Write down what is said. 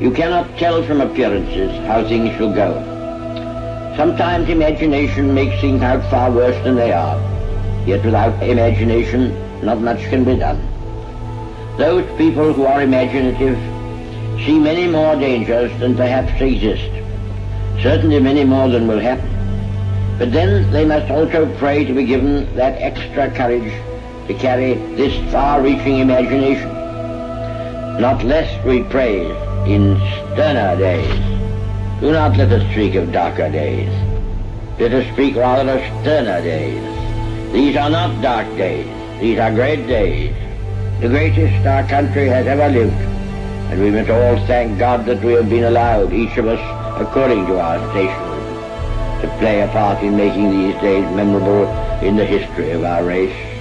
You cannot tell from appearances how things shall go. Sometimes imagination makes things out far worse than they are. Yet without imagination, not much can be done. Those people who are imaginative see many more dangers than perhaps exist. Certainly many more than will happen. But then they must also pray to be given that extra courage to carry this far-reaching imagination. Not less we pray in sterner days. Do not let us speak of darker days. Let us speak rather of sterner days. These are not dark days. These are great days. The greatest our country has ever lived. And we must all thank God that we have been allowed, each of us according to our station, to play a part in making these days memorable in the history of our race.